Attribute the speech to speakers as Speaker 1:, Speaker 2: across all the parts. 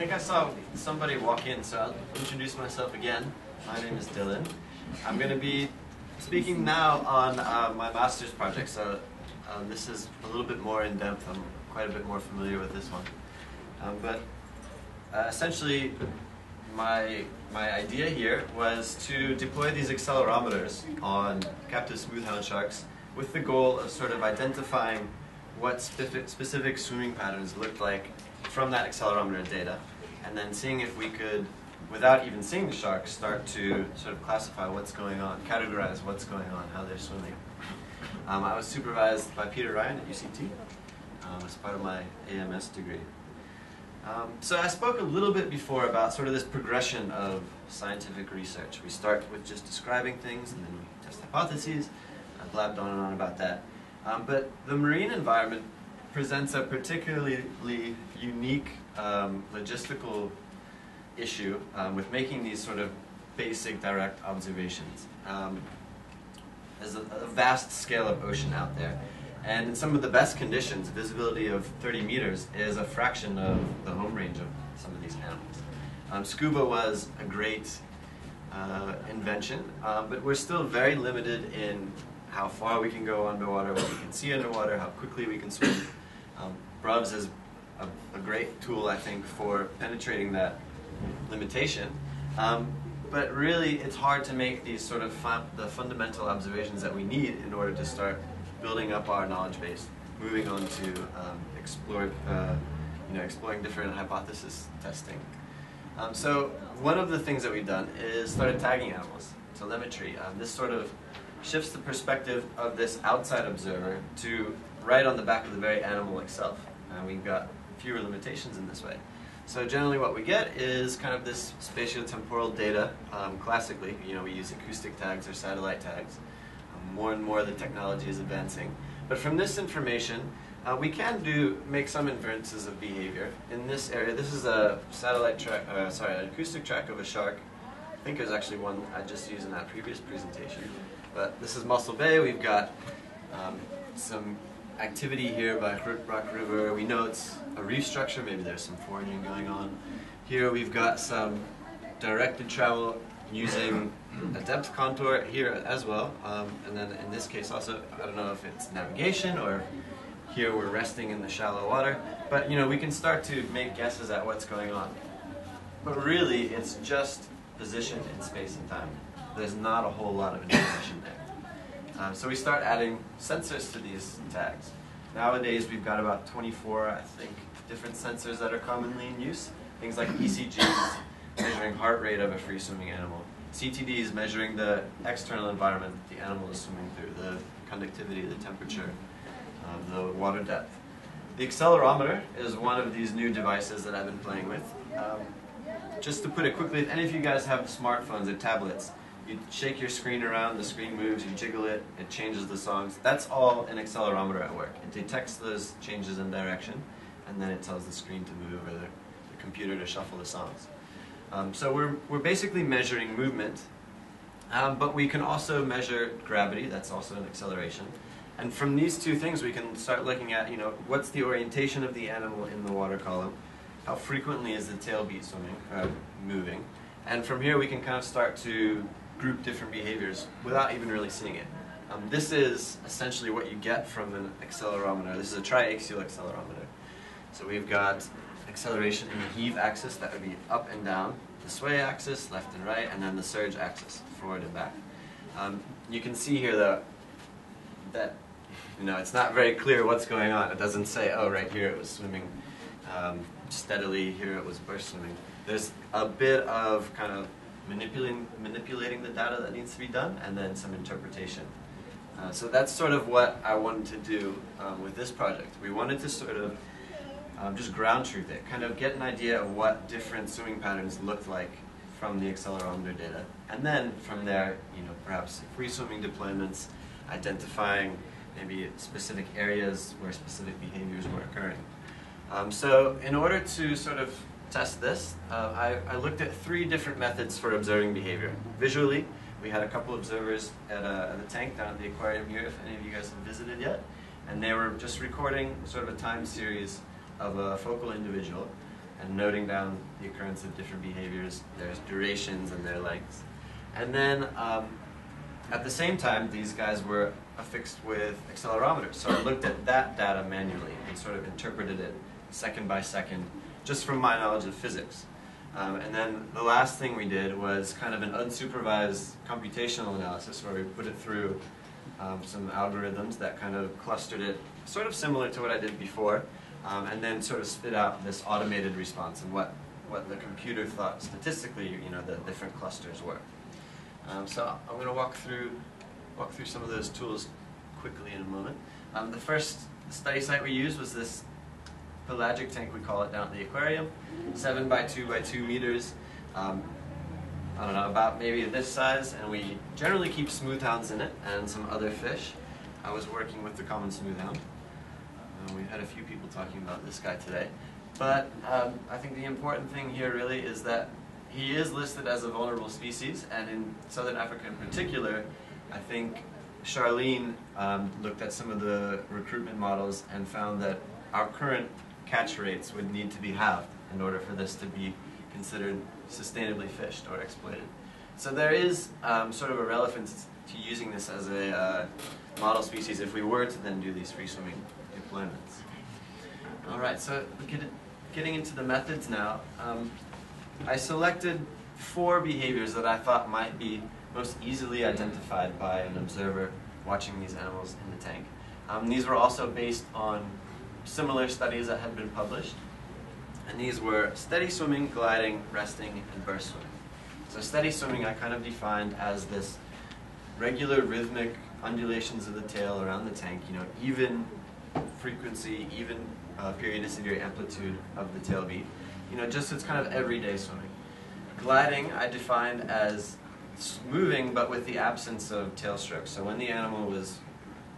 Speaker 1: think I saw somebody walk in, so I'll introduce myself again. My name is Dylan. I'm going to be speaking now on uh, my master's project, so um, this is a little bit more in depth. I'm quite a bit more familiar with this one. Um, but uh, essentially, my, my idea here was to deploy these accelerometers on captive smoothhound sharks with the goal of sort of identifying what specific swimming patterns looked like from that accelerometer data, and then seeing if we could, without even seeing the sharks, start to sort of classify what's going on, categorize what's going on, how they're swimming. Um, I was supervised by Peter Ryan at UCT um, as part of my AMS degree. Um, so I spoke a little bit before about sort of this progression of scientific research. We start with just describing things, and then we test hypotheses. I blabbed on and on about that. Um, but the marine environment presents a particularly unique um, logistical issue um, with making these sort of basic direct observations. Um, there's a, a, vast scale of ocean out there. And in some of the best conditions, visibility of 30 meters is a fraction of the home range of some of these animals. Um, scuba was a great uh, invention, uh, but we're still very limited in how far we can go underwater, what we can see underwater, how quickly we can swim. Um, BRUVS is a, a, great tool, I think, for penetrating that limitation. Um, but really, it's hard to make these sort of the fundamental observations that we need in order to start building up our knowledge base, moving on to um, explore, uh, you know, exploring different hypothesis testing. Um, so one of the things that we've done is started tagging animals, telemetry. Um, this sort of shifts the perspective of this outside observer to right on the back of the very animal itself. And we've got fewer limitations in this way. So generally what we get is kind of this spatiotemporal data. Um, classically, you know, we use acoustic tags or satellite tags. Um, more and more the technology is advancing. But from this information, uh, we can do make some inferences of behavior. In this area, this is a satellite track, uh, sorry, an acoustic track of a shark. I think it was actually one I just used in that previous presentation. But this is Mossel Bay. We've got um, some activity here by Rock River. We know it's a reef structure. Maybe there's some foraging going on. Here we've got some directed travel using a depth contour here as well. Um, and then in this case also, I don't know if it's navigation or here we're resting in the shallow water. But you know, we can start to make guesses at what's going on. But really, it's just position in space and time there's not a whole lot of information there. Um, so we start adding sensors to these tags. Nowadays we've got about 24, I think, different sensors that are commonly in use. Things like ECGs, measuring heart rate of a free swimming animal. CTDs measuring the external environment the animal is swimming through, the conductivity, the temperature, um, the water depth. The accelerometer is one of these new devices that I've been playing with. Um, just to put it quickly, if any of you guys have smartphones or tablets, you shake your screen around, the screen moves, you jiggle it, it changes the songs. That's all an accelerometer at work. It detects those changes in direction, and then it tells the screen to move or the, the computer to shuffle the songs. Um, so we're, we're basically measuring movement, um, but we can also measure gravity, that's also an acceleration. And from these two things, we can start looking at, you know, what's the orientation of the animal in the water column, how frequently is the tail beat swimming, uh, moving, and from here we can kind of start to group different behaviors without even really seeing it. Um, this is essentially what you get from an accelerometer. This is a triaxial accelerometer. So we've got acceleration in the heave axis, that would be up and down, the sway axis, left and right, and then the surge axis, forward and back. Um, you can see here though, that you know, it's not very clear what's going on. It doesn't say, oh, right here it was swimming um, steadily, here it was burst swimming. There's a bit of kind of manipulating, manipulating the data that needs to be done, and then some interpretation. Uh, so that's sort of what I wanted to do um, with this project. We wanted to sort of um, just ground truth it, kind of get an idea of what different swimming patterns looked like from the accelerometer data. And then from there, you know, perhaps free swimming deployments, identifying maybe specific areas where specific behaviors were occurring. Um, so in order to sort of test this, uh, I, I, looked at three different methods for observing behavior. Visually, we had a couple observers at, a, at the tank down at the aquarium here, if any of you guys have visited yet, and they were just recording sort of a time series of a focal individual. and noting down the occurrence of different behaviors. There's durations and their lengths. And then um, at the same time, these guys were affixed with accelerometers. So I looked at that data manually and sort of interpreted it second by second, just from my knowledge of physics. Um, and then the last thing we did was kind of an unsupervised computational analysis where we put it through um, some algorithms that kind of clustered it, sort of similar to what I did before, um, and then sort of spit out this automated response and what, what the computer thought statistically, you know, the different clusters were. Um, so I'm going to walk through, walk through some of those tools quickly in a moment. Um, the first study site we used was this pelagic tank, we call it, down at the aquarium. Seven by two by two meters. Um, I don't know, about maybe this size, and we generally keep smoothhounds in it and some other fish. I was working with the common smoothhound. Uh, we had a few people talking about this guy today. But um, I think the important thing here really is that he is listed as a vulnerable species, and in southern Africa in particular, I think Charlene um, looked at some of the recruitment models and found that our current catch rates would need to be halved in order for this to be considered sustainably fished or exploited. So there is um, sort of a relevance to using this as a uh, model species if we were to then do these free swimming deployments. All right, so getting into the methods now. Um, I selected four behaviors that I thought might be most easily identified by an observer watching these animals in the tank. Um, these were also based on similar studies that had been published. And these were steady swimming, gliding, resting, and burst swimming. So steady swimming I kind of defined as this regular rhythmic undulations of the tail around the tank, you know, even frequency, even uh, periodicity or amplitude of the tail beat. You know, just it's kind of everyday swimming. Gliding I defined as moving but with the absence of tail strokes. So when the animal was,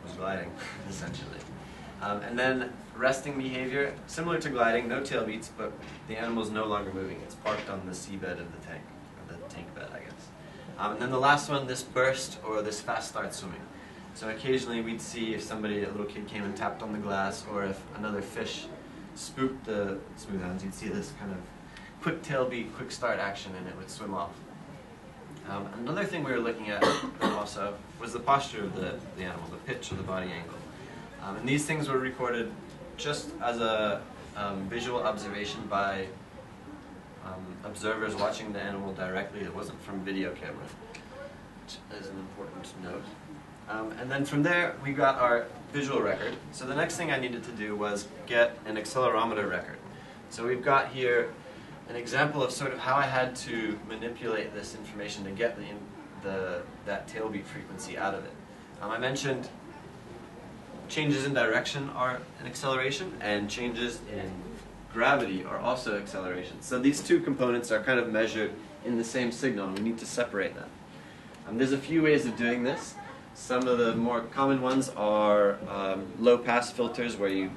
Speaker 1: was gliding, essentially. Um, and then resting behavior, similar to gliding, no tail beats, but the animal is no longer moving. It's parked on the seabed of the tank, or the tank bed, I guess. Um, and then the last one, this burst or this fast start swimming. So occasionally we'd see if somebody, a little kid came and tapped on the glass, or if another fish spooked the smoothhounds, you'd see this kind of quick tail beat, quick start action, and it would swim off. Um, another thing we were looking at also was the posture of the, the animal, the pitch or the body angle. Um, and these things were recorded just as a um, visual observation by um, observers watching the animal directly. It wasn't from video camera, which is an important note. Um, and then from there, we got our visual record. So the next thing I needed to do was get an accelerometer record. So we've got here an example of sort of how I had to manipulate this information to get the, the that tail beat frequency out of it. Um, I mentioned changes in direction are an acceleration, and changes in gravity are also acceleration. So these two components are kind of measured in the same signal, and we need to separate them. Um, there's a few ways of doing this. Some of the more common ones are um, low-pass filters where you,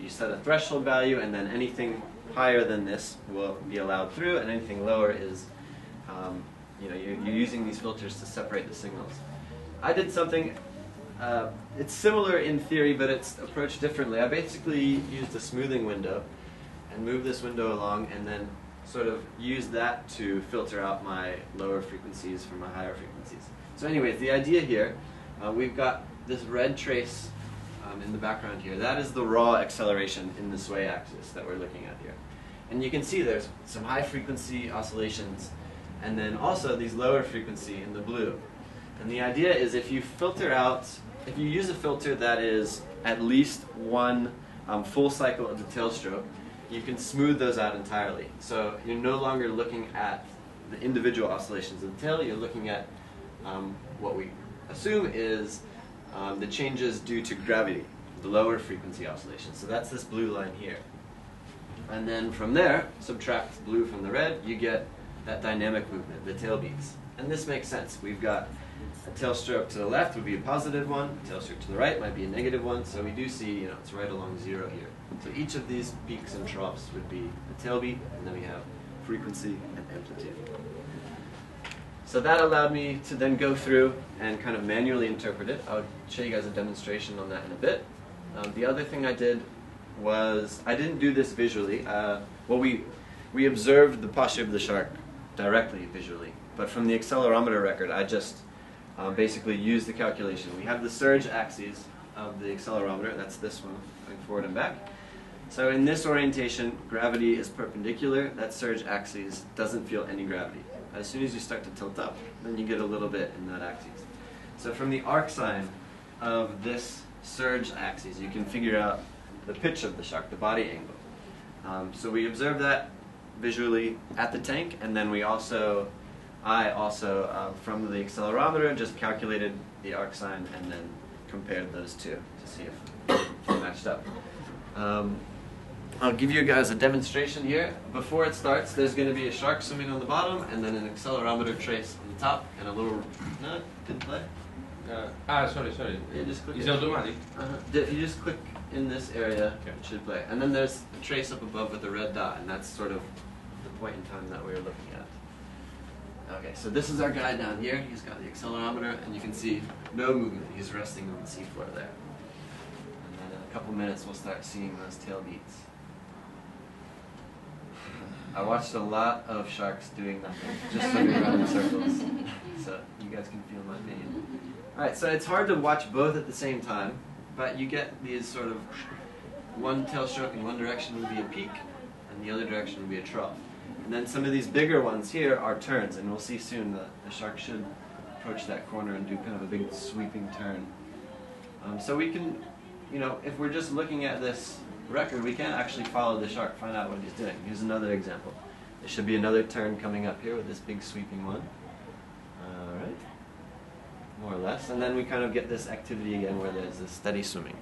Speaker 1: you set a threshold value and then anything higher than this will be allowed through and anything lower is, um, you know, you're, you're using these filters to separate the signals. I did something uh, it's similar in theory, but it's approached differently. I basically used a smoothing window and moved this window along and then sort of used that to filter out my lower frequencies from my higher frequencies. So anyways, the idea here, uh, we've got this red trace um, in the background here. That is the raw acceleration in the sway axis that we're looking at here. And you can see there's some high frequency oscillations and then also these lower frequency in the blue. And the idea is if you filter out if you use a filter that is at least one um, full cycle of the tail stroke, you can smooth those out entirely. So you're no longer looking at the individual oscillations of the tail, you're looking at um, what we assume is um, the changes due to gravity, the lower frequency oscillations. So that's this blue line here. And then from there, subtract blue from the red, you get that dynamic movement, the tail beats. And this makes sense. We've got a tail stroke to the left would be a positive one, a tail stroke to the right might be a negative one, so we do see, you know, it's right along zero here. So each of these peaks and troughs would be a tail beat, and then we have frequency and amplitude. So that allowed me to then go through and kind of manually interpret it. I'll show you guys a demonstration on that in a bit. Um, the other thing I did was I didn't do this visually. Uh, well, we we observed the posture of the shark directly visually, but from the accelerometer record, I just um, basically use the calculation. We have the surge axes of the accelerometer. That's this one going forward and back. So in this orientation, gravity is perpendicular. That surge axis doesn't feel any gravity. As soon as you start to tilt up, then you get a little bit in that axis. So from the arc arcsine of this surge axis, you can figure out the pitch of the shark, the body angle. Um, so we observe that visually at the tank, and then we also, I also, uh, from the accelerometer, just calculated the arc arcsine and then compared those two to see if they matched up. Um, I'll give you guys a demonstration here. Before it starts, there's going to be a shark swimming on the bottom, and then an accelerometer trace on the top, and a little. No, didn't play.
Speaker 2: Uh, ah, sorry, sorry.
Speaker 1: Yeah, just click
Speaker 2: Is
Speaker 1: it.
Speaker 2: it automatic?
Speaker 1: Uh-huh. If you just click in this area,
Speaker 2: Okay.
Speaker 1: it should play. And then there's a trace up above with a red dot, and that's sort of the point in time that we were looking at. Okay, so this is our guy down here. He's got the accelerometer, and you can see no movement. He's resting on the seafloor there. And then in a couple minutes, we'll start seeing those tail beats. I watched a lot of sharks doing nothing, just swimming around in circles. So you guys can feel my pain. Alright, so it's hard to watch both at the same time, but you get these sort of one tail stroke in one direction would be a peak, and the other direction would be a trough. And then some of these bigger ones here are turns, and we'll see soon that the shark should approach that corner and do kind of a big sweeping turn. Um, so we can, you know, if we're just looking at this record, we can actually follow the shark, find out what he's doing. Here's another example. There should be another turn coming up here with this big sweeping one. Alright. More or less. And then we kind of get this activity again where there's this steady swimming.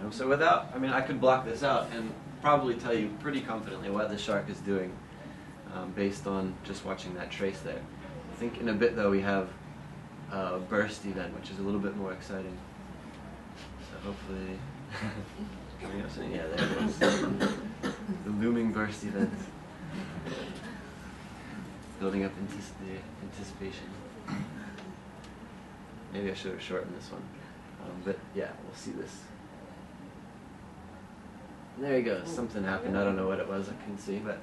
Speaker 1: Um, so without, I mean, I could block this out and probably tell you pretty confidently what the shark is doing um, based on just watching that trace there. I think in a bit though we have a burst event, which is a little bit more exciting. So hopefully, coming up soon. Yeah, there it is. the looming burst event. Building up antici- anticipation. Maybe I should have shortened this one. Um, but yeah, we'll see this. There you go. Something happened. I don't know what it was. I couldn't see, but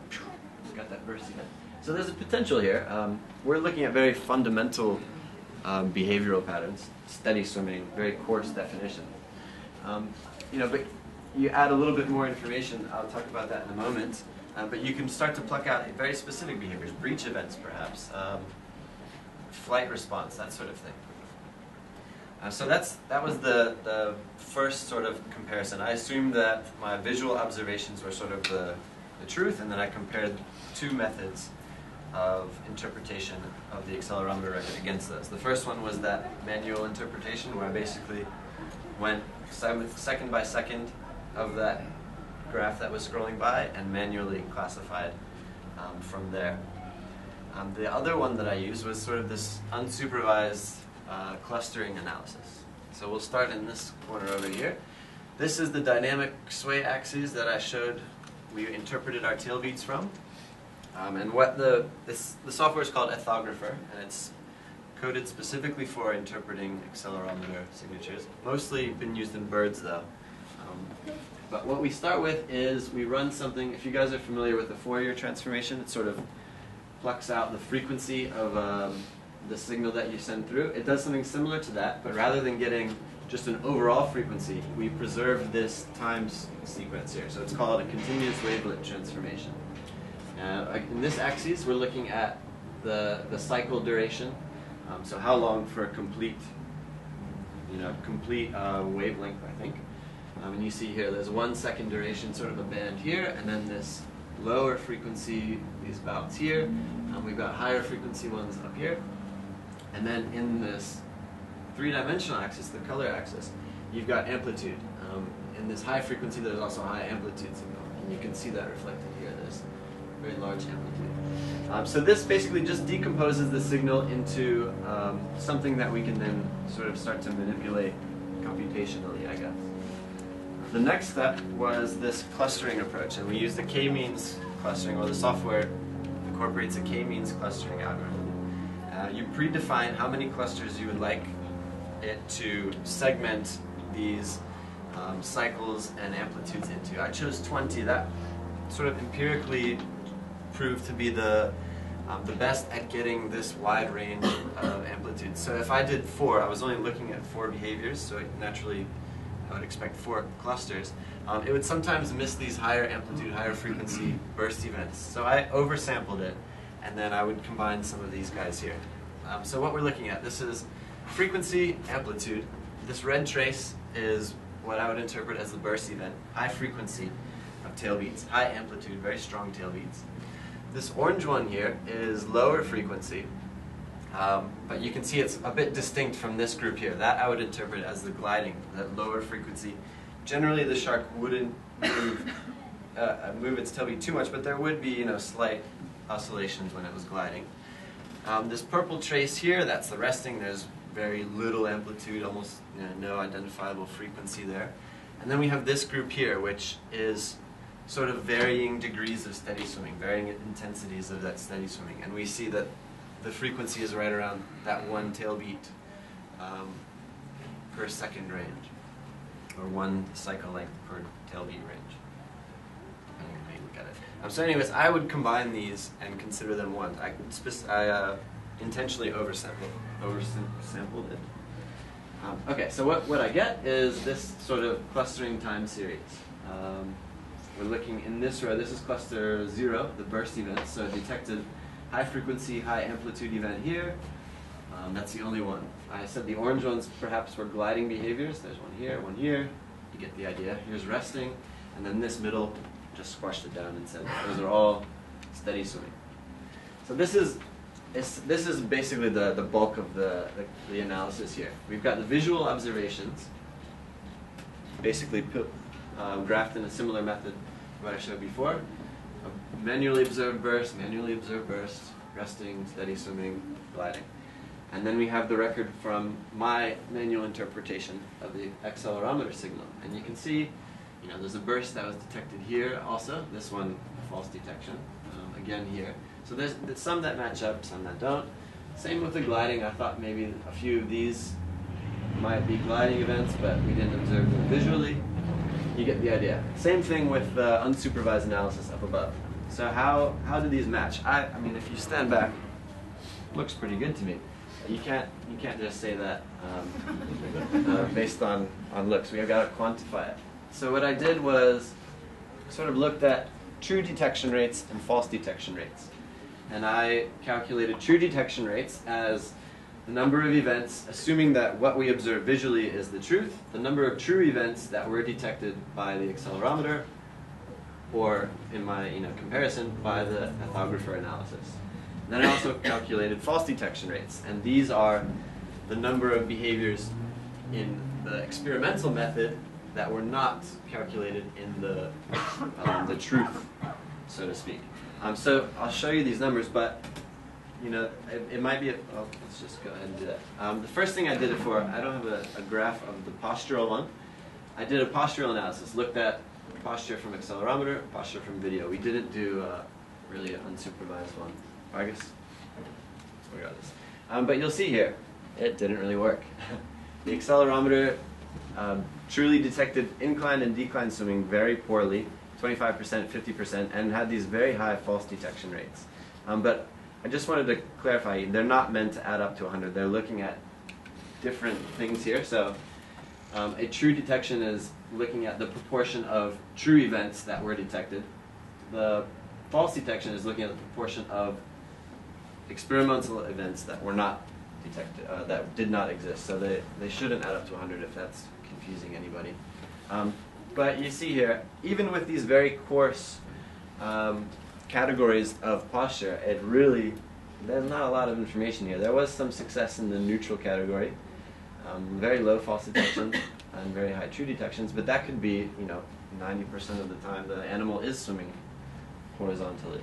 Speaker 1: got that burst event. So there's a potential here. Um, we're looking at very fundamental um, behavioral patterns, steady swimming, very coarse definition. Um, you know, but you add a little bit more information. I'll talk about that in a moment. Uh, but you can start to pluck out very specific behaviors, breach events perhaps, um, flight response, that sort of thing. Uh, so that's that was the the first sort of comparison. I assume that my visual observations were sort of the the truth, and then I compared two methods of interpretation of the accelerometer record against those. The first one was that manual interpretation, where I basically went second by second of that graph that was scrolling by and manually classified um, from there. Um, the other one that I used was sort of this unsupervised uh, clustering analysis. So we'll start in this corner over here. This is the dynamic sway axes that I showed we interpreted our tail beats from. Um, and what the, this, the software is called Ethographer, and it's coded specifically for interpreting accelerometer signatures. Mostly been used in birds though. Um, but what we start with is we run something, if you guys are familiar with the Fourier transformation, it sort of plucks out the frequency of um, the signal that you send through. It does something similar to that, but rather than getting just an overall frequency, we preserve this time sequence here. So it's called a continuous wavelet transformation. Uh, in this axis, we're looking at the, the cycle duration. Um, so how long for a complete, you know, complete uh, wavelength, I think. Um, and you see here, there's one second duration, sort of a band here, and then this lower frequency, these bouts here. Um, we've got higher frequency ones up here. And then in this three-dimensional axis, the color axis, you've got amplitude. Um, in this high frequency, there's also high amplitude signal, and you can see that reflected here. There's very large amplitude. Um, so this basically just decomposes the signal into um, something that we can then sort of start to manipulate computationally, I guess. The next step was this clustering approach, and we use the k-means clustering, or the software incorporates a k-means clustering algorithm. Uh, you predefine how many clusters you would like it to segment these um, cycles and amplitudes into. I chose 20. That sort of empirically proved to be the um, the best at getting this wide range of amplitudes. So if I did four, I was only looking at four behaviors, so naturally I would expect four clusters. Um, it would sometimes miss these higher amplitude, higher frequency burst events. So I oversampled it, and then I would combine some of these guys here. Um, so what we're looking at, this is frequency, amplitude. This red trace is what I would interpret as the burst event, high frequency of tail beats, high amplitude, very strong tail beats. This orange one here is lower frequency, um, but you can see it's a bit distinct from this group here. That I would interpret as the gliding, that lower frequency. Generally, the shark wouldn't move, uh, move its tail beat too much, but there would be you know slight oscillations when it was gliding. Um, this purple trace here, that's the resting. There's very little amplitude, almost you know, no identifiable frequency there. And then we have this group here, which is sort of varying degrees of steady swimming, varying intensities of that steady swimming. And we see that the frequency is right around that one tail beat um, per second range, or one cycle length per tail beat range. Depending on how you look at it. Um, so, anyways, I would combine these and consider them one. I, I uh, intentionally oversampled, oversampled it. Um, okay, so what, what I get is this sort of clustering time series. Um, we're looking in this row, this is cluster zero, the burst event, so detected high frequency, high amplitude event here. Um, that's the only one. I said the orange ones perhaps were gliding behaviors. There's one here, one here. You get the idea. Here's resting. And then this middle just squashed it down and said those are all steady swimming. So this is this is basically the, the bulk of the, the, the, analysis here. We've got the visual observations, basically put, um, graphed in a similar method to what I showed before. A manually observed burst, manually observed burst, resting, steady swimming, gliding. And then we have the record from my manual interpretation of the accelerometer signal. And you can see, you know, there's a burst that was detected here also. This one, false detection, um, again here. So there's, there's some that match up, some that don't. Same with the gliding. I thought maybe a few of these might be gliding events, but we didn't observe them visually. You get the idea. Same thing with the unsupervised analysis up above. So how, how do these match? I, I mean, if you stand back, looks pretty good to me. You can't, you can't just say that um, uh, based on, on looks. We've got to quantify it. So what I did was sort of looked at true detection rates and false detection rates. And I calculated true detection rates as the number of events, assuming that what we observe visually is the truth, the number of true events that were detected by the accelerometer, or in my you know, comparison, by the ethographer analysis. Then I also calculated false detection rates, and these are the number of behaviors in the experimental method that were not calculated in the, um, the truth, so to speak. Um, so I'll show you these numbers, but you know, it, it might be, a, oh, let's just go ahead and do that. Um, the first thing I did it for, I don't have a, a, graph of the postural one. I did a postural analysis, looked at posture from accelerometer, posture from video. We didn't do uh, really an unsupervised one. I guess, regardless. Um, but you'll see here, it didn't really work. the accelerometer um, truly detected incline and decline swimming very poorly. 25%, 50%, and had these very high false detection rates. Um, but I just wanted to clarify, they're not meant to add up to 100. They're looking at different things here. So um, a true detection is looking at the proportion of true events that were detected. The false detection is looking at the proportion of experimental events that were not detected, uh, that did not exist. So they, they shouldn't add up to 100 if that's confusing anybody. Um, but you see here, even with these very coarse um, categories of posture, it really, there's not a lot of information here. There was some success in the neutral category, um, very low false detections and very high true detections, but that could be, you know, 90% of the time the animal is swimming horizontally.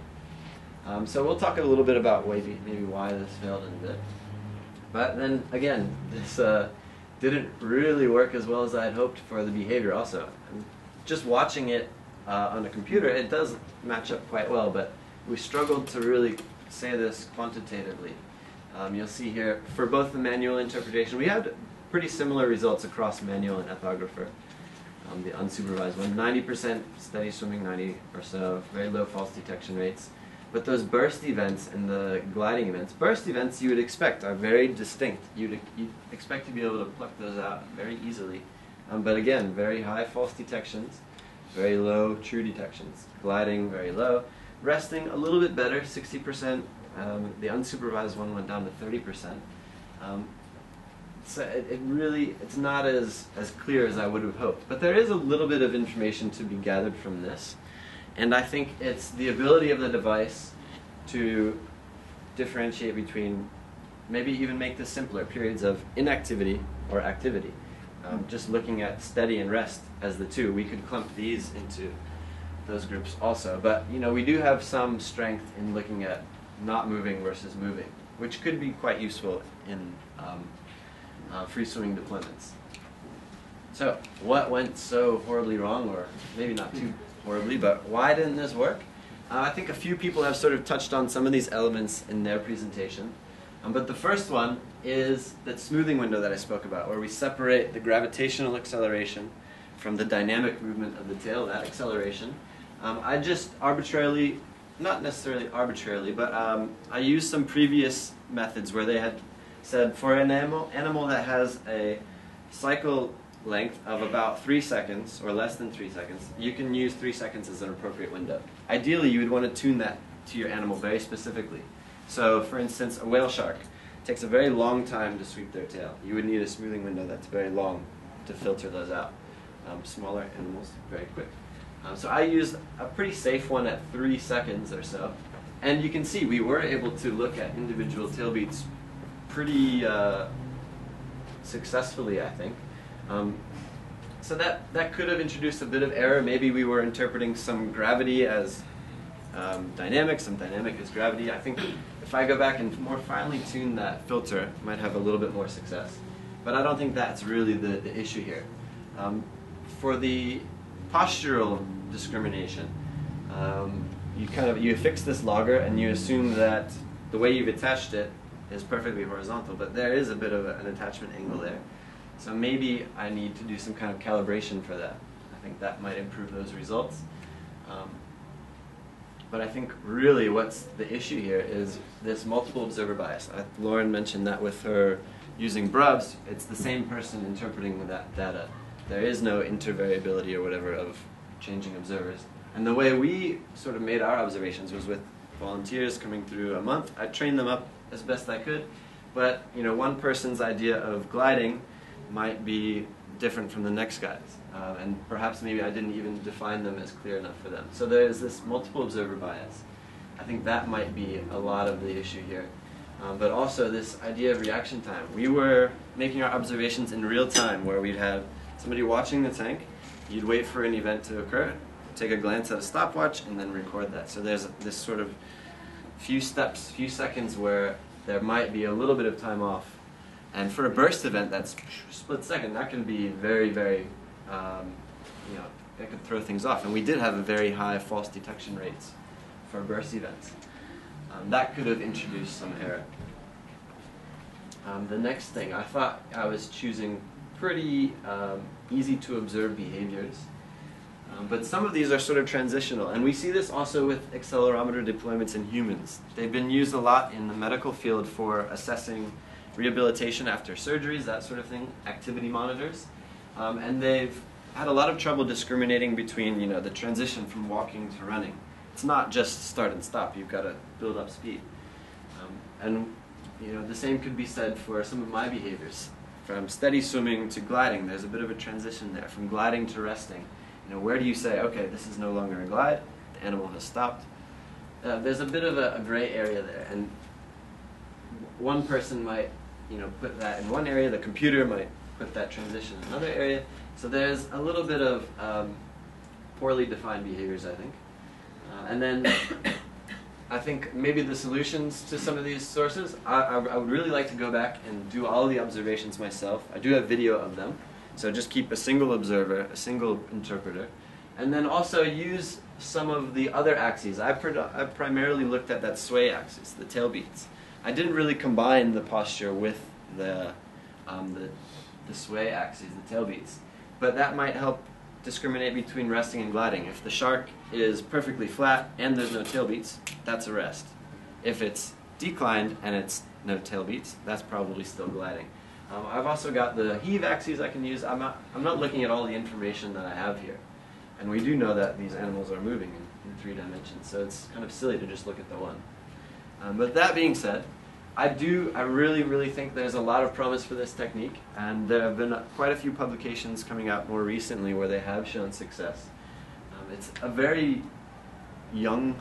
Speaker 1: Um, so we'll talk a little bit about maybe, maybe why this failed in a bit. But then again, this uh, didn't really work as well as I had hoped for the behavior also. Just watching it uh, on a computer, it does match up quite well, but we struggled to really say this quantitatively. Um, you'll see here, for both the manual interpretation, we had pretty similar results across manual and Ethographer. um, the unsupervised one. 90% steady swimming, 90 or so, very low false detection rates. But those burst events and the gliding events, burst events you would expect are very distinct. You'd, you'd expect to be able to pluck those out very easily. Um, but again, very high false detections, very low true detections. Gliding, very low. Resting, a little bit better, 60%. Um, the unsupervised one went down to 30%. Um, so it, it, really, it's not as, as clear as I would have hoped. But there is a little bit of information to be gathered from this. And I think it's the ability of the device to differentiate between, maybe even make this simpler, periods of inactivity or activity. Um, just looking at steady and rest as the two, we could clump these into those groups also. But you know, we do have some strength in looking at not moving versus moving, which could be quite useful in um, uh, free swimming deployments. So, what went so horribly wrong, or maybe not too horribly, but why didn't this work? Uh, I think a few people have sort of touched on some of these elements in their presentation. Um, but the first one is that smoothing window that I spoke about, where we separate the gravitational acceleration from the dynamic movement of the tail, that acceleration. Um, I just arbitrarily, not necessarily arbitrarily, but um, I used some previous methods where they had said for an animal, animal that has a cycle length of about three seconds or less than three seconds, you can use three seconds as an appropriate window. Ideally, you would want to tune that to your animal very specifically. So, for instance, a whale shark takes a very long time to sweep their tail. You would need a smoothing window that's very long to filter those out. Um, smaller animals, very quick. Um, so I used a pretty safe one at three seconds or so. And you can see we were able to look at individual tail beats pretty uh, successfully, I think. Um, so that, that could have introduced a bit of error. Maybe we were interpreting some gravity as um, dynamic, some dynamic as gravity. I think if I go back and more finely tune that filter, I might have a little bit more success. But I don't think that's really the, the issue here. Um, for the postural discrimination, um, you kind of you fix this logger and you assume that the way you've attached it is perfectly horizontal, but there is a bit of a, an attachment angle there. So maybe I need to do some kind of calibration for that. I think that might improve those results. Um, but I think really what's the issue here is this multiple observer bias. Uh, Lauren mentioned that with her using BRUVS, it's the same person interpreting that data. There is no intervariability or whatever of changing observers. And the way we sort of made our observations was with volunteers coming through a month. I trained them up as best I could, but you know, one person's idea of gliding might be different from the next guy's. Uh, and perhaps maybe I didn't even define them as clear enough for them. So there's this multiple observer bias. I think that might be a lot of the issue here. Um, but also this idea of reaction time. We were making our observations in real time where we'd have somebody watching the tank, you'd wait for an event to occur, take a glance at a stopwatch, and then record that. So there's this sort of few steps, few seconds where there might be a little bit of time off and for a burst event that's split second, that can be very, very, um, you know, that could throw things off. And we did have a very high false detection rates for burst events. Um, that could have introduced some error. Um, the next thing, I thought I was choosing pretty um, easy to observe behaviors. Um, but some of these are sort of transitional. And we see this also with accelerometer deployments in humans. They've been used a lot in the medical field for assessing rehabilitation after surgeries, that sort of thing, activity monitors. Um, and they've had a lot of trouble discriminating between, you know, the transition from walking to running. It's not just start and stop, you've got to build up speed. Um, and, you know, the same could be said for some of my behaviors. From steady swimming to gliding, there's a bit of a transition there. From gliding to resting, you know, where do you say, okay, this is no longer a glide, the animal has stopped? Uh, there's a bit of a, a gray area there, and one person might you know, put that in one area, the computer might put that transition in another area. So there's a little bit of um, poorly defined behaviors, I think. Uh, and then I think maybe the solutions to some of these sources, I, I, I, would really like to go back and do all the observations myself. I do have video of them. So just keep a single observer, a single interpreter. And then also use some of the other axes. I, I primarily looked at that sway axis, the tail beats. I didn't really combine the posture with the, um, the, the sway axes, the tail beats. But that might help discriminate between resting and gliding. If the shark is perfectly flat and there's no tail beats, that's a rest. If it's declined and it's no tail beats, that's probably still gliding. Um, I've also got the heave axes I can use. I'm not, I'm not looking at all the information that I have here. And we do know that these animals are moving in, in three dimensions, so it's kind of silly to just look at the one. Um, but that being said, I do, I really, really think there's a lot of promise for this technique, and there have been quite a few publications coming out more recently where they have shown success. Um, it's a very young,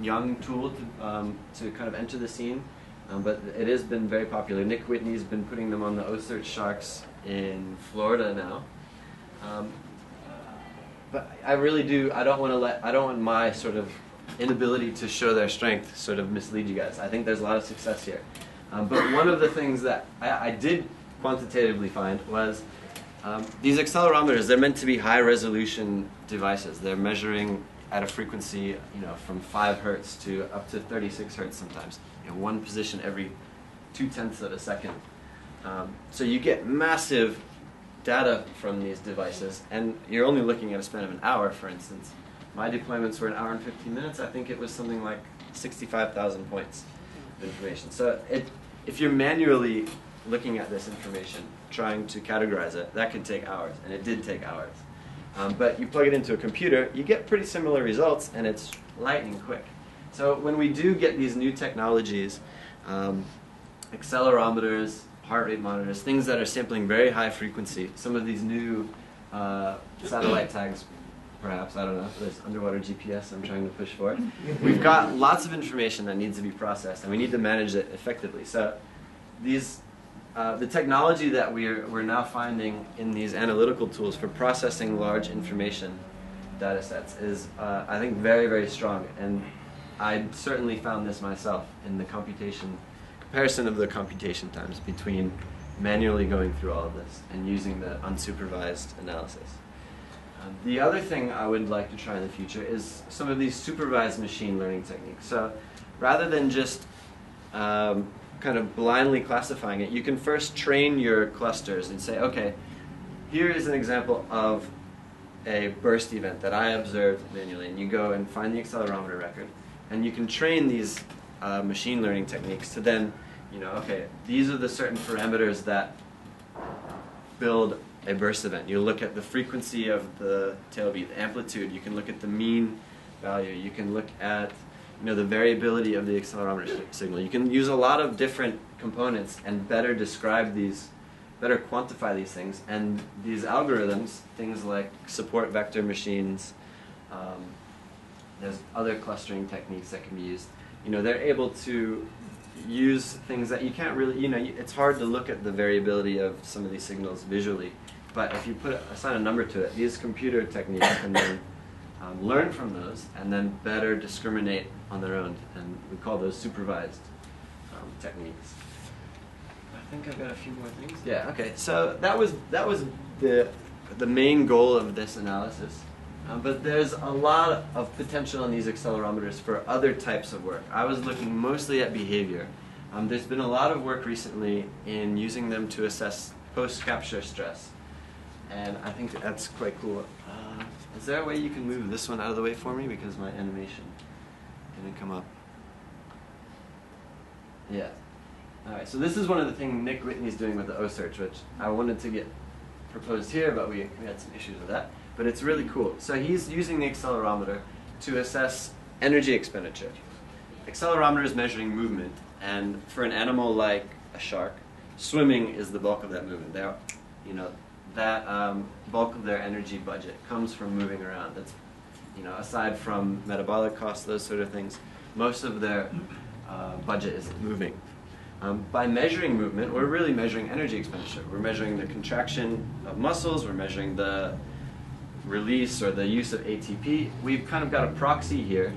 Speaker 1: young tool to, um, to kind of enter the scene, um, but it has been very popular. Nick Whitney's been putting them on the OCEARCH sharks in Florida now. Um, but I really do, I don't want to let, I don't want my sort of inability to show their strength sort of mislead you guys. I think there's a lot of success here. Um, but one of the things that I, I did quantitatively find was um, these accelerometers, they're meant to be high resolution devices. They're measuring at a frequency, you know, from 5 hertz to up to 36 hertz sometimes. You know, one position every two tenths of a second. Um, so you get massive data from these devices, and you're only looking at a span of an hour, for instance. My deployments were an hour and 15 minutes. I think it was something like 65,000 points of information. So it, if you're manually looking at this information, trying to categorize it, that could take hours, and it did take hours. Um, but you plug it into a computer, you get pretty similar results, and it's lightning quick. So when we do get these new technologies, um, accelerometers, heart rate monitors, things that are sampling very high frequency, some of these new uh, satellite tags perhaps, I don't know, this underwater GPS I'm trying to push for. We've got lots of information that needs to be processed, and we need to manage it effectively. So these, uh, the technology that we're, we're now finding in these analytical tools for processing large information data sets is, uh, I think, very, very strong. And I certainly found this myself in the computation, comparison of the computation times between manually going through all of this and using the unsupervised analysis. The other thing I would like to try in the future is some of these supervised machine learning techniques. So rather than just um, kind of blindly classifying it, you can first train your clusters and say, okay, here is an example of a burst event that I observed manually. And you go and find the accelerometer record. And you can train these uh, machine learning techniques to then, you know, okay, these are the certain parameters that build a burst event. You look at the frequency of the tail beat, the amplitude. You can look at the mean value. You can look at you know the variability of the accelerometer signal. You can use a lot of different components and better describe these, better quantify these things. And these algorithms, things like support vector machines, um, there's other clustering techniques that can be used. You know, they're able to use things that you can't really, you know, it's hard to look at the variability of some of these signals visually. But if you put assign a number to it, these computer techniques can then um, learn from those and then better discriminate on their own. And we call those supervised um, techniques. I think I've got a few more things. Yeah. Okay. So that was that was the the main goal of this analysis. Um, but there's a lot of potential in these accelerometers for other types of work. I was looking mostly at behavior. Um, there's been a lot of work recently in using them to assess post-capture stress. And I think that's quite cool. Uh, is there a way you can move this one out of the way for me? Because my animation didn't come up. Yeah. All right, so this is one of the things Nick Whitney's doing with the OCEARCH, which I wanted to get proposed here, but we, we had some issues with that. But it's really cool. So he's using the accelerometer to assess energy expenditure. Accelerometer is measuring movement, and for an animal like a shark, swimming is the bulk of that movement. You know, that um, bulk of their energy budget comes from moving around. That's, you know, aside from metabolic costs, those sort of things, most of their uh, budget is moving. Um, by measuring movement, we're really measuring energy expenditure. We're measuring the contraction of muscles, we're measuring the release or the use of ATP. We've kind of got a proxy here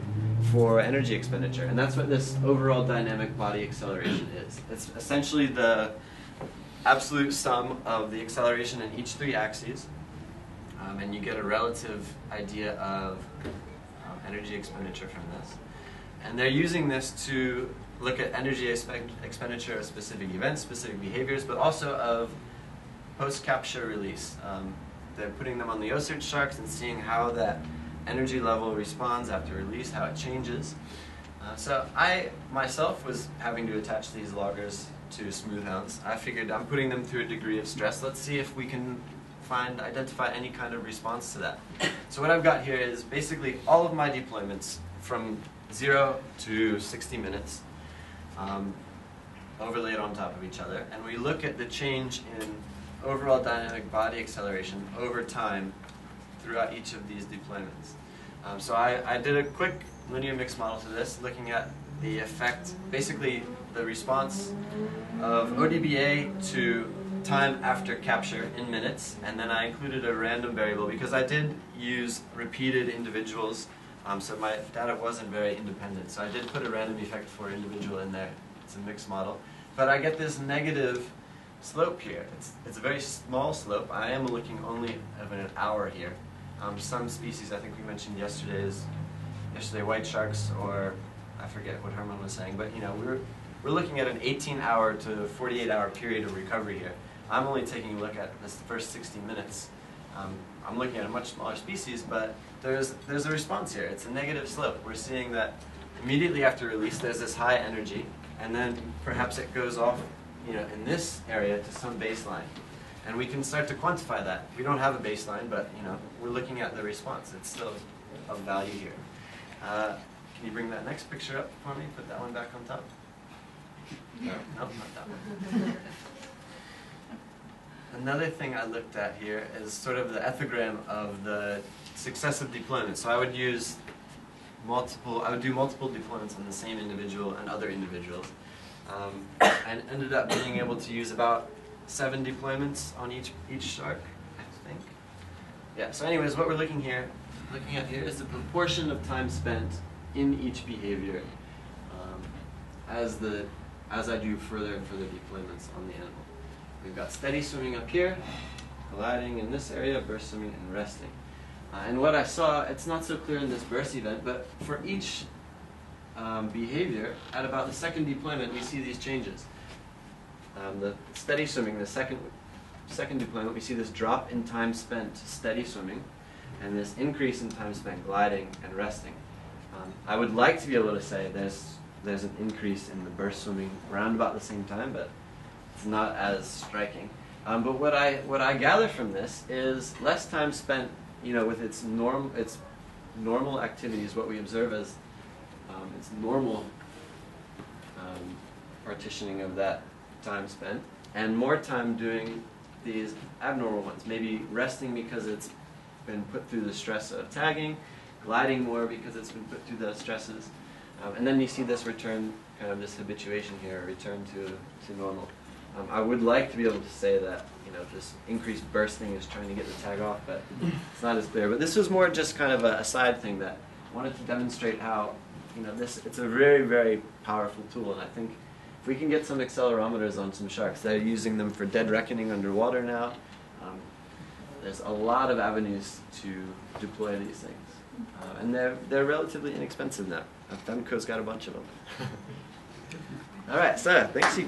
Speaker 1: for energy expenditure, and that's what this overall dynamic body acceleration is. It's essentially the absolute sum of the acceleration in each three axes, um, and you get a relative idea of um, energy expenditure from this. And they're using this to look at energy expenditure of specific events, specific behaviors, but also of post-capture release. Um, they're putting them on the OCEARCH sharks and seeing how that energy level responds after release, how it changes. Uh, so I myself was having to attach these loggers to smooth hounds. I figured I'm putting them through a degree of stress. Let's see if we can find, identify any kind of response to that. So what I've got here is basically all of my deployments from zero to 60 minutes um, overlaid on top of each other. And we look at the change in overall dynamic body acceleration over time throughout each of these deployments. Um, so I, I did a quick linear mix model to this, looking at the effect, basically the response of ODBA to time after capture in minutes, and then I included a random variable because I did use repeated individuals, um, so my data wasn't very independent. So I did put a random effect for individual in there. It's a mixed model. But I get this negative slope here. It's, it's a very small slope. I am looking only of an hour here. Um, some species, I think we mentioned yesterday's, yesterday white sharks, or I forget what Herman was saying, but you know, we're, we're looking at an 18 hour to 48 hour period of recovery here. I'm only taking a look at this first 60 minutes. Um, I'm looking at a much smaller species, but there's, there's a response here. It's a negative slope. We're seeing that immediately after release, there's this high energy, and then perhaps it goes off you know, in this area to some baseline. And we can start to quantify that. We don't have a baseline, but you know, we're looking at the response. It's still of value here. Uh, can you bring that next picture up for me? Put that one back on top. No, no, not that one. Another thing I looked at here is sort of the ethogram of the successive deployments. So I would use multiple, I would do multiple deployments on the same individual and other individuals. Um, and ended up being able to use about seven deployments on each, each shark, I think. Yeah, so anyways, what we're looking here, looking at here is the proportion of time spent in each behavior um, as the, as I do further and further deployments on the animal. We've got steady swimming up here, gliding in this area, burst swimming and resting. Uh, and what I saw, it's not so clear in this burst event, but for each um, behavior, at about the second deployment, we see these changes. Um, the steady swimming, the second, second deployment, we see this drop in time spent steady swimming, and this increase in time spent gliding and resting. Um, I would like to be able to say there's there's an increase in the burst swimming around about the same time, but it's not as striking. Um, but what I what I gather from this is less time spent, you know, with its norm its normal activities, what we observe as um, its normal um, partitioning of that time spent, and more time doing these abnormal ones. Maybe resting because it's been put through the stress of tagging, gliding more because it's been put through those stresses, um, and then you see this return, kind of this habituation here, return to to normal. Um, I would like to be able to say that you know this increased bursting is trying to get the tag off, but it's not as clear. But this was more just kind of a, a side thing that I wanted to demonstrate how you know this it's a very very powerful tool, and I think if we can get some accelerometers on some sharks, they're using them for dead reckoning underwater now. Um, there's a lot of avenues to deploy these things, uh, and they're they're relatively inexpensive now. Vemco's got a bunch of them. All right, so thanks.